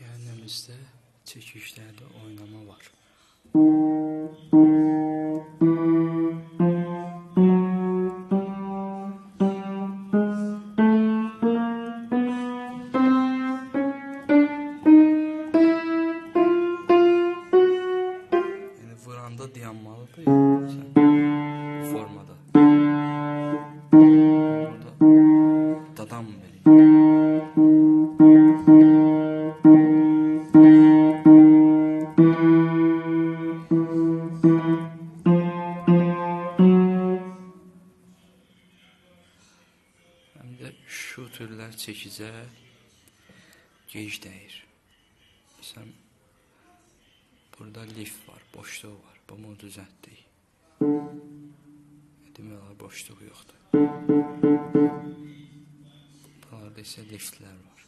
Piyanemizde çekişlerde oynama var. Yani vuranda diyanmalı da. Formada. Şuterlər çəkicə geniş dəyir. Sən burada lif var, boşluq var. Bunu düzəltdik. Demək olar boşluq yoxdur. Buralarda isə liftlər var.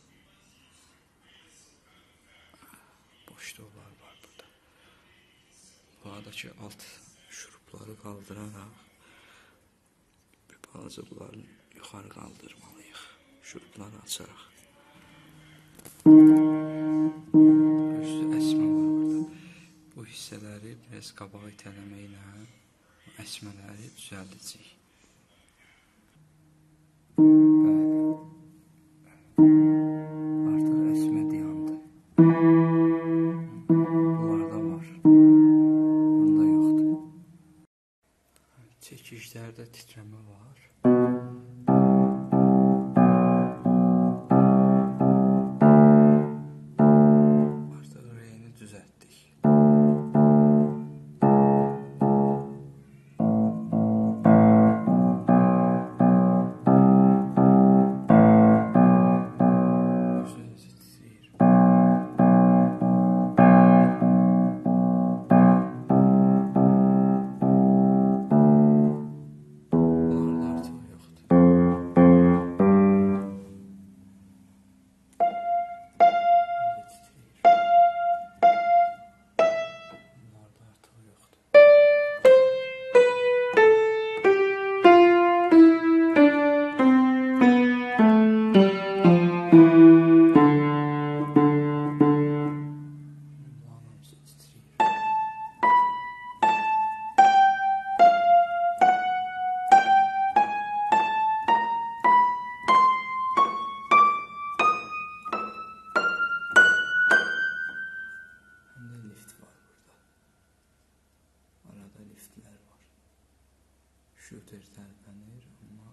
Boşluqlar var burada. Buradakı alt şurupları qaldıraraq bir balaca bunları yuxarı qaldırmalıyıq. Şurupları açaraq. Üstü əsmə var burada. Bu hissələri biraz qabağa itələməklə əsmələri düzəldəcəyik. Bəli. Artıq əsmə dayandı. Bunlarda var. Bunda yoxdur. Çəkişlərdə titrəmə var. Şuter tərpənir, amma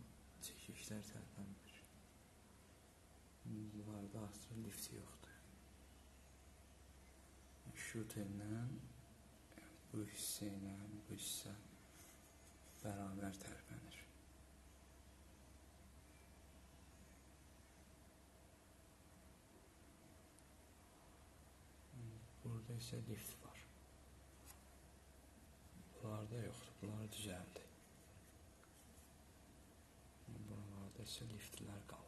çəkişlər tərpənmir. Bunlarda artıq lift yoxdur. Şuterlə bu hissə ilə bu hissə bərabər tərpənir. Burada isə lift var. Bunlarda yoxdur, bunlar düzəldi. 緒に普通になるかも。